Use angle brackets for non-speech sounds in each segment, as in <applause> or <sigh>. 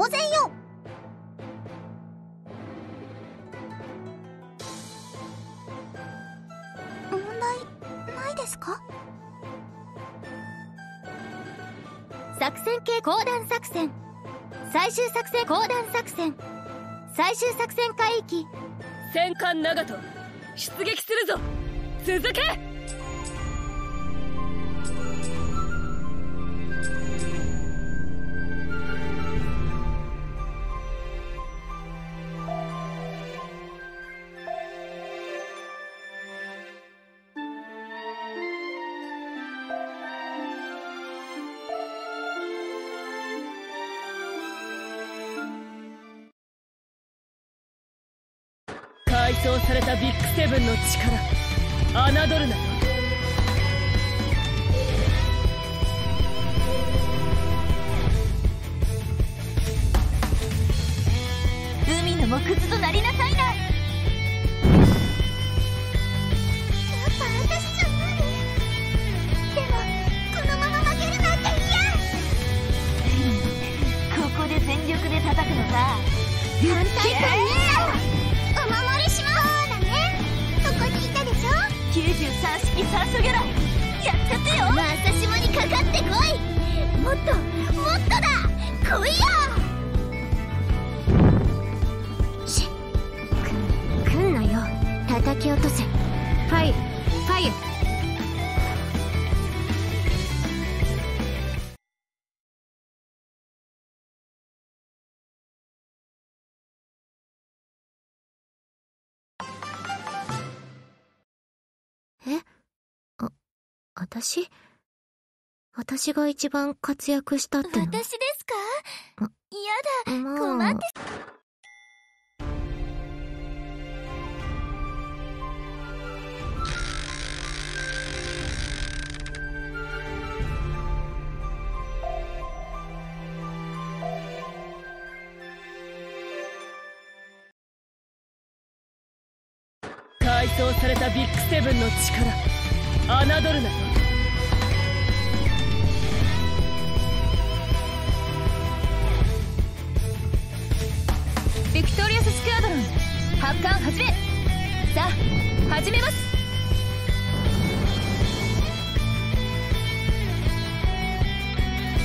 当然よ。問題ないですか？作戦系降弾作戦。最終作戦降弾作戦。最終作戦海域戦艦長門出撃するぞ。続け！改装されたビッグセブンの力侮るな。よ海の木図となりなさいな。やっぱ私じゃ無理でもこのまま負けるなんて嫌。ここで全力で叩くのさ。反対しげろやっちゃってよ。まさしもにかかってこい。もっともっとだ。来いよ。しく来んなよ。叩き落とせ。はい。私？私が一番活躍したっての？私ですか？あ嫌だ。もう困って。改装されたビッグセブンの力侮るな。よビクトリアススクワドロン発艦始め。さあ始めます。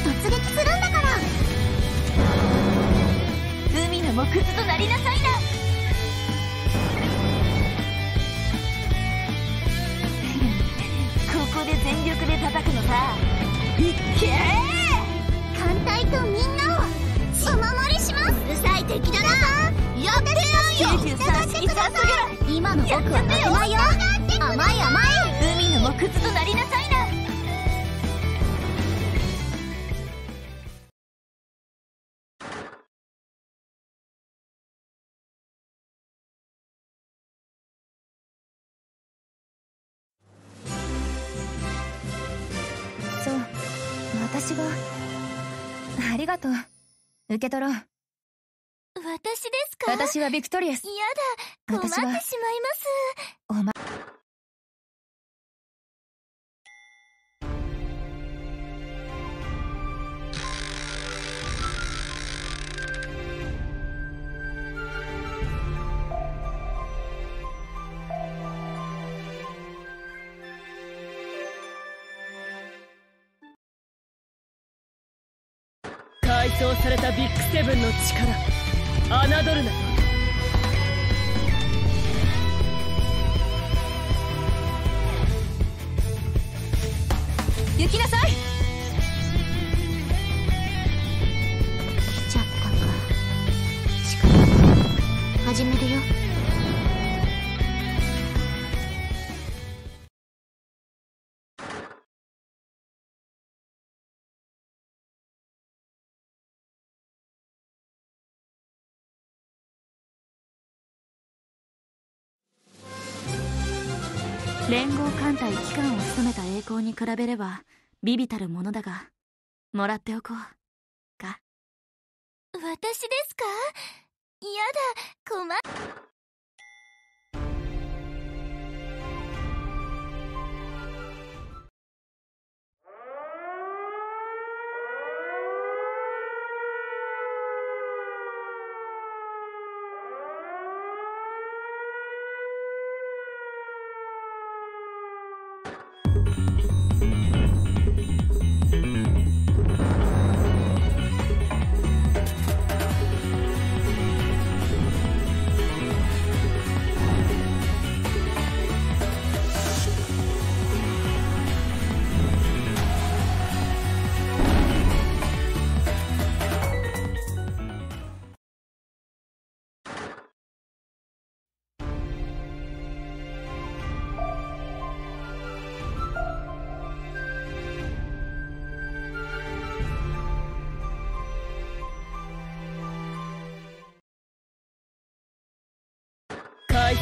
突撃するんだから。海の木図となりなさいな。で全力で叩くのさ。いっけ艦隊とみんなをお守りします！うるさい敵だな。やってやんよ93式酸素魚雷今の僕は負けないよ。甘い甘い海の木図となりなさいそう。私が。ありがとう。受け取ろう。私ですか？私はビクトリアス。嫌だ。困ってしまいます。おま改装されたビッグセブンの力侮るな。行きなさい。来ちゃったか。仕方ない始めるよ。連合艦隊機関を務めた栄光に比べれば微々たるものだがもらっておこう。か。私ですか？嫌だ。困っ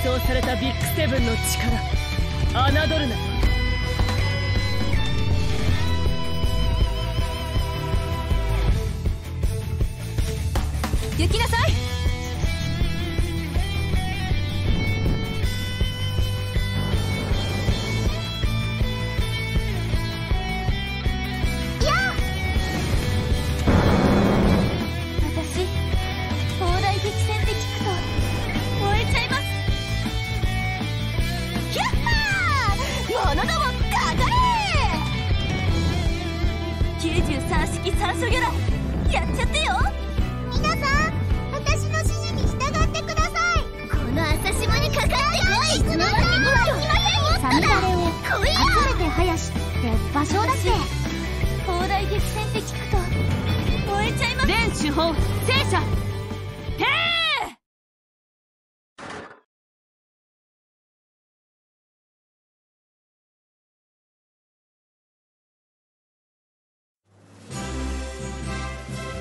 装されたビッグセブンの力。侮るな。行きなさい。いよ集めて生やしって場所だって。砲台激戦って聞くと燃えちゃいます。全手法戦車。ペ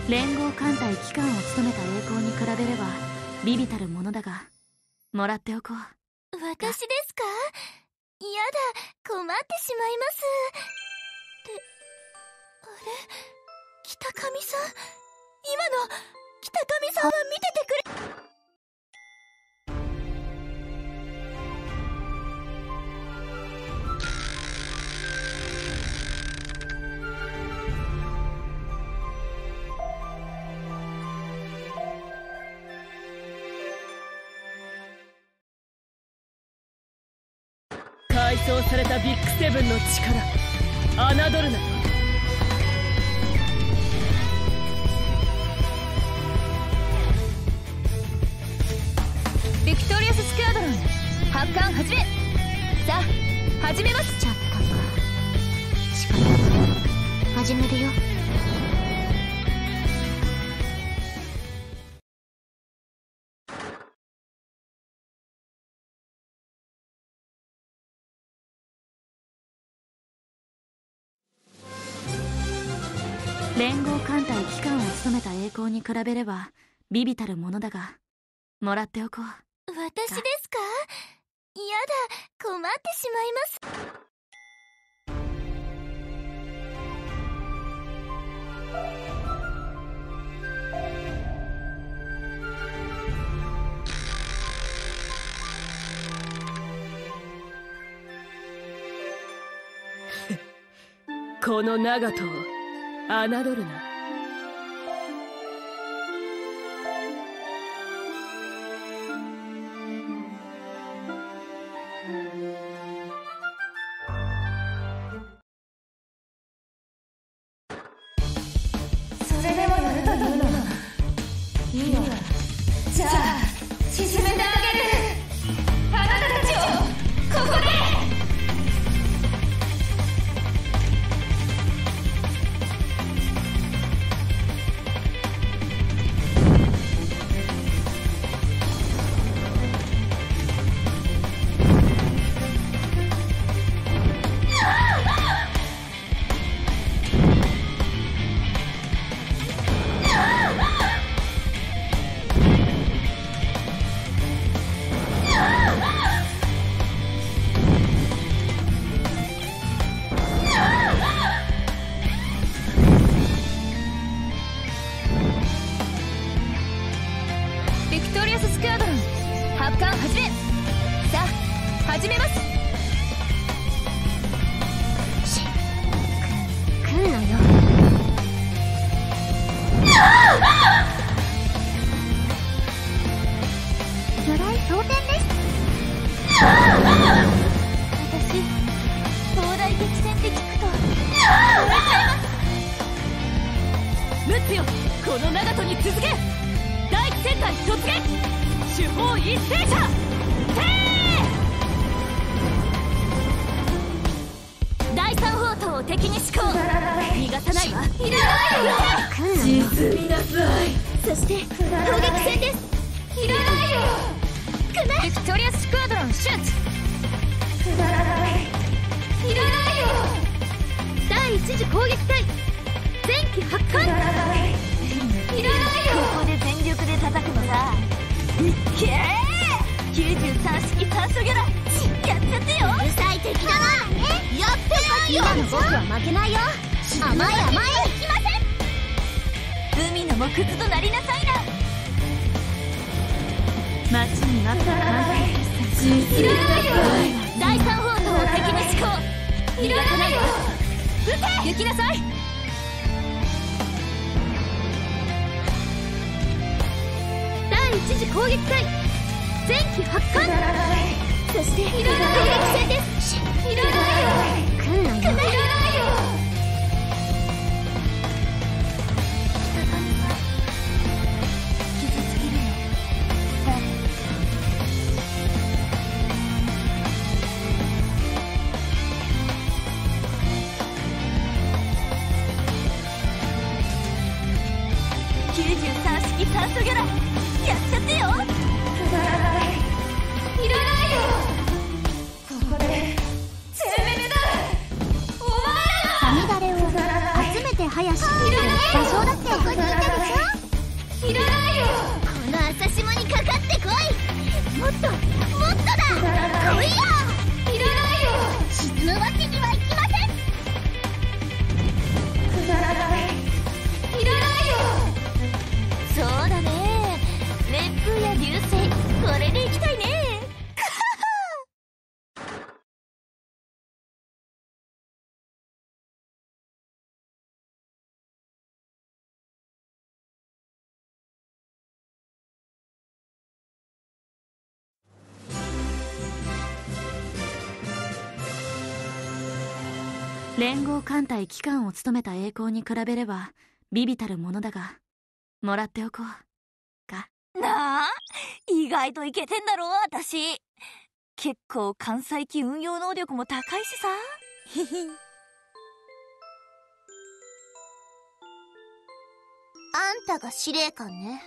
連合艦隊機関を務めた栄光に比べれば微々たるものだがもらっておこう。私ですか？やだ困ってしまいます。ってあれ？北上さん？今の北上さんは見ててくれ改装されたビッグセブンの力。侮るな。ビクトリアススクワドロン発艦始め。さあ始めます。ちゃったか仕方ない始めるよ務めた栄光に比べれば微々たるものだがもらっておこう。私ですか？やだ。困ってしまいます。<laughs> この長門を侮るな続け。第一戦隊突撃手。法一斉者第三砲塔を敵に施行逃がさないわ。いらないよ。沈みなさいそして。攻撃戦ですいらない。よビクトリアスクワドロンシュート。いらないよ。第一次攻撃隊。前期発艦。いらないよここで全力で叩くのさ。いっけー！93式酸素ギャラやっちゃってよ。うるさい敵だなやってないよ。今の僕は負けないよ。甘い甘い行きません。海の木図となりなさいな。待ちに待った完成いらないよ。第三砲塔を敵に施行いらないよ。撃て！行きなさい一次攻撃隊前期発艦。そしていらない。攻撃戦ですい。らない。よ来連合艦隊機関を務めた栄光に比べれば微々たるものだがもらっておこう。かなあ意外といけてんだろ私。結構関西機運用能力も高いしさ。ひ <laughs> ひあんたが司令官ね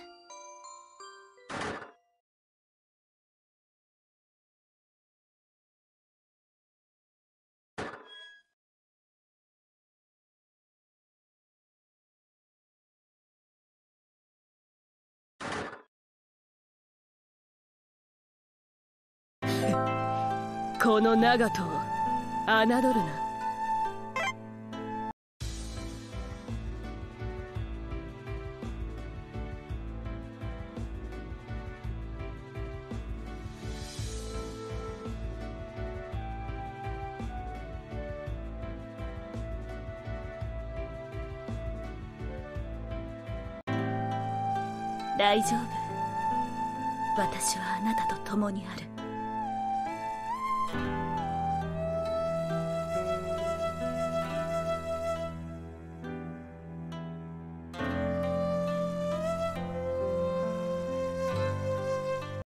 この長門を侮るな。大丈夫。私はあなたと共にある。